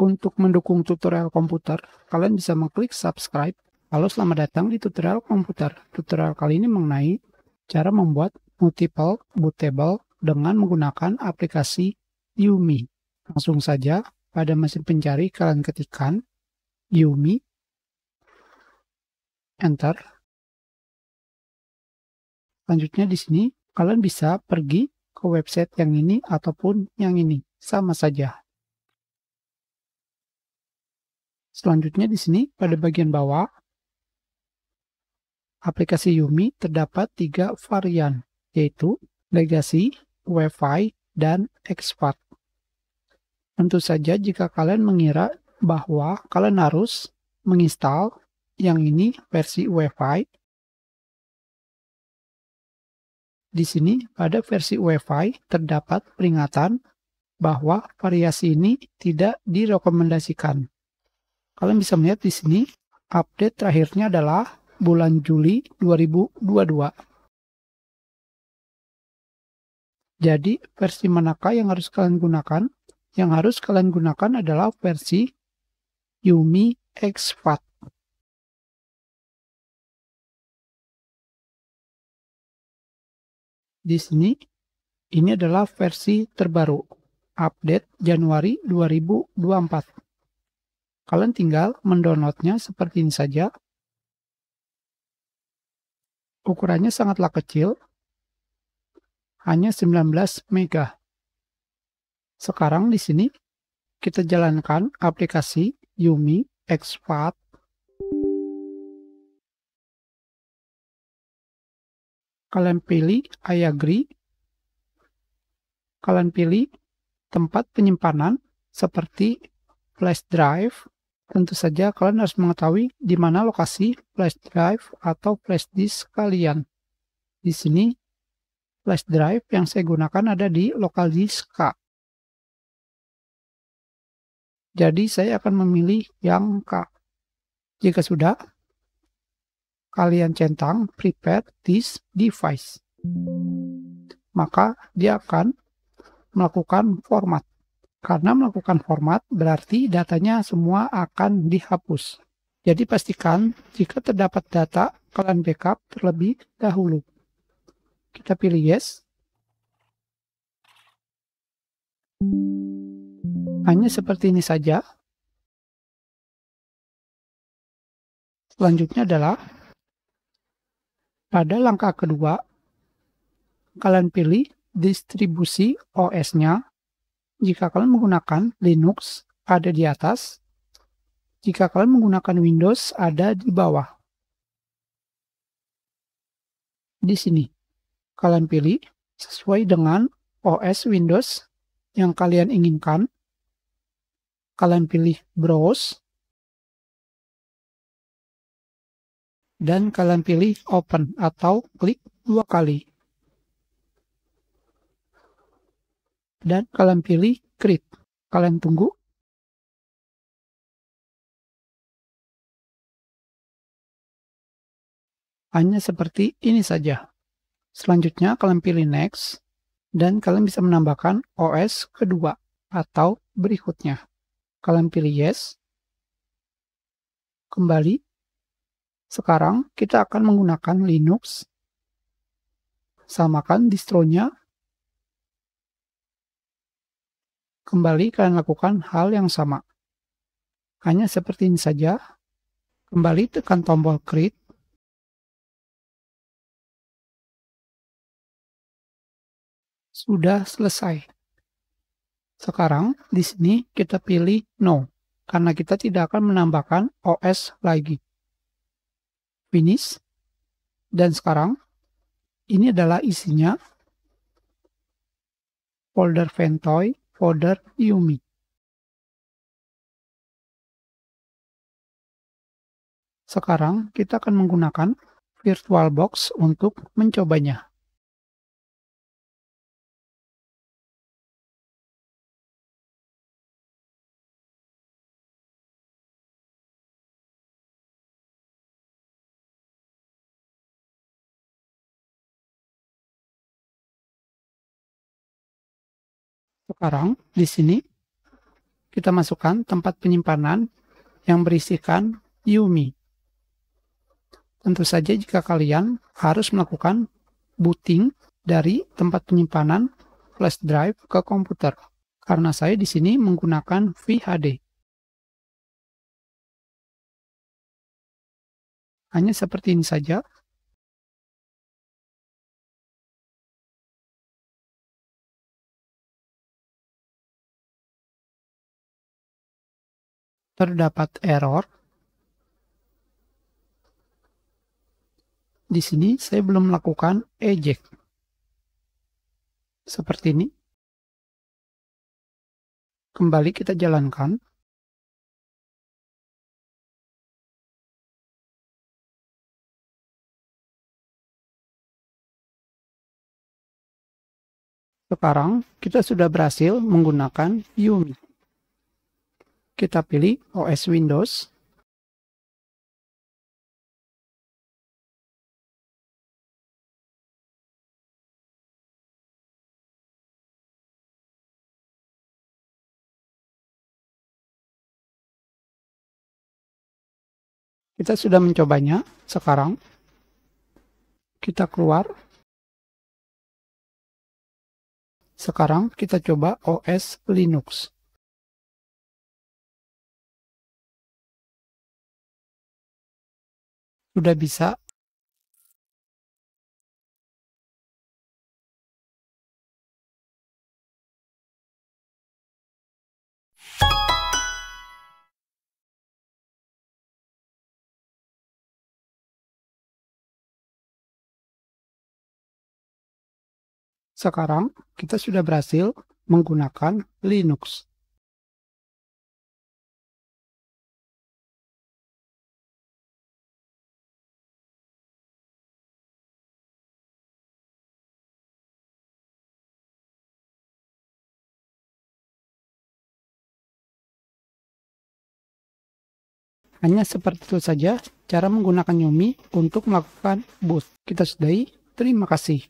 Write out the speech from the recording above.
Untuk mendukung tutorial komputer, kalian bisa mengklik subscribe. Halo, selamat datang di tutorial komputer. Tutorial kali ini mengenai cara membuat multiple bootable dengan menggunakan aplikasi Yumi. Langsung saja pada mesin pencari kalian ketikkan Yumi, enter. Selanjutnya di sini kalian bisa pergi ke website yang ini ataupun yang ini, sama saja. Selanjutnya di sini pada bagian bawah, aplikasi Yumi terdapat tiga varian, yaitu Legacy, Wi-Fi, dan Expert. Tentu saja jika kalian mengira bahwa kalian harus menginstal yang ini versi Wi-Fi, di sini pada versi Wi-Fi terdapat peringatan bahwa variasi ini tidak direkomendasikan. Kalian bisa melihat di sini update terakhirnya adalah bulan Juli 2022. Jadi versi manakah yang harus kalian gunakan? Yang harus kalian gunakan adalah versi Yumi Expat. Di sini, ini adalah versi terbaru, update Januari 2024. Kalian tinggal mendownloadnya seperti ini saja. Ukurannya sangatlah kecil, hanya 19 mega. Sekarang di sini kita jalankan aplikasi Yumi Expert. Kalian pilih I agree. Kalian pilih tempat penyimpanan seperti flash drive, tentu saja kalian harus mengetahui di mana lokasi flash drive atau flash disk kalian. Di sini flash drive yang saya gunakan ada di local disk K. Jadi saya akan memilih yang K. Jika sudah, kalian centang prepare this device. Maka dia akan melakukan format. Karena melakukan format berarti datanya semua akan dihapus. Jadi pastikan jika terdapat data, kalian backup terlebih dahulu. Kita pilih yes. Hanya seperti ini saja. Selanjutnya adalah pada langkah kedua, kalian pilih distribusi OS-nya jika kalian menggunakan Linux, ada di atas. Jika kalian menggunakan Windows, ada di bawah. Di sini, kalian pilih sesuai dengan OS Windows yang kalian inginkan. Kalian pilih Browse. Dan kalian pilih Open atau klik dua kali. Dan kalian pilih create. Kalian tunggu. Hanya seperti ini saja. Selanjutnya kalian pilih next dan kalian bisa menambahkan OS kedua atau berikutnya. Kalian pilih yes. Kembali. Sekarang kita akan menggunakan Linux. Samakan distronya kembali kalian lakukan hal yang sama. Hanya seperti ini saja. Kembali tekan tombol create. Sudah selesai. Sekarang di sini kita pilih no, karena kita tidak akan menambahkan OS lagi. Finish. Dan sekarang ini adalah isinya folder Ventoy folder Yumi. Sekarang kita akan menggunakan VirtualBox untuk mencobanya. Sekarang di sini kita masukkan tempat penyimpanan yang berisikan Yumi. Tentu saja jika kalian harus melakukan booting dari tempat penyimpanan flash drive ke komputer. Karena saya di sini menggunakan VHD. Hanya seperti ini saja. Terdapat error. Di sini saya belum melakukan eject. Seperti ini. Kembali kita jalankan. Sekarang kita sudah berhasil menggunakan Yumi. Kita pilih OS Windows. Kita sudah mencobanya. Sekarang kita keluar Sekarang kita coba OS Linux. Sudah bisa Sekarang kita sudah berhasil menggunakan Linux. Hanya seperti itu saja cara menggunakan Yumi untuk melakukan boot. Kita sudahi. Terima kasih.